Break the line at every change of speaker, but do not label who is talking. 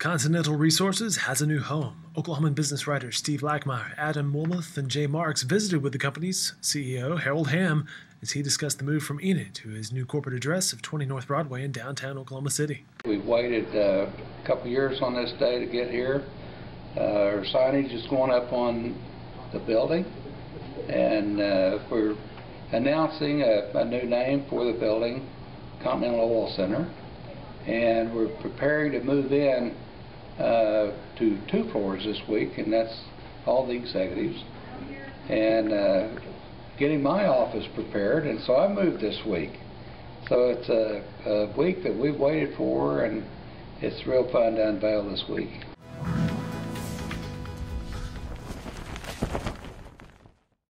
Continental Resources has a new home. Oklahoman business writers Steve Lackmeyer, Adam Wilmoth, and Jay Marks visited with the company's CEO, Harold Hamm, as he discussed the move from Enid to his new corporate address of 20 North Broadway in downtown Oklahoma City.
We've waited uh, a couple years on this day to get here. Uh, our signage is going up on the building, and uh, we're announcing a, a new name for the building, Continental Oil Center, and we're preparing to move in uh, to two floors this week, and that's all the executives, and uh, getting my office prepared, and so I moved this week. So it's a, a week that we've waited for, and it's real fun to unveil this week.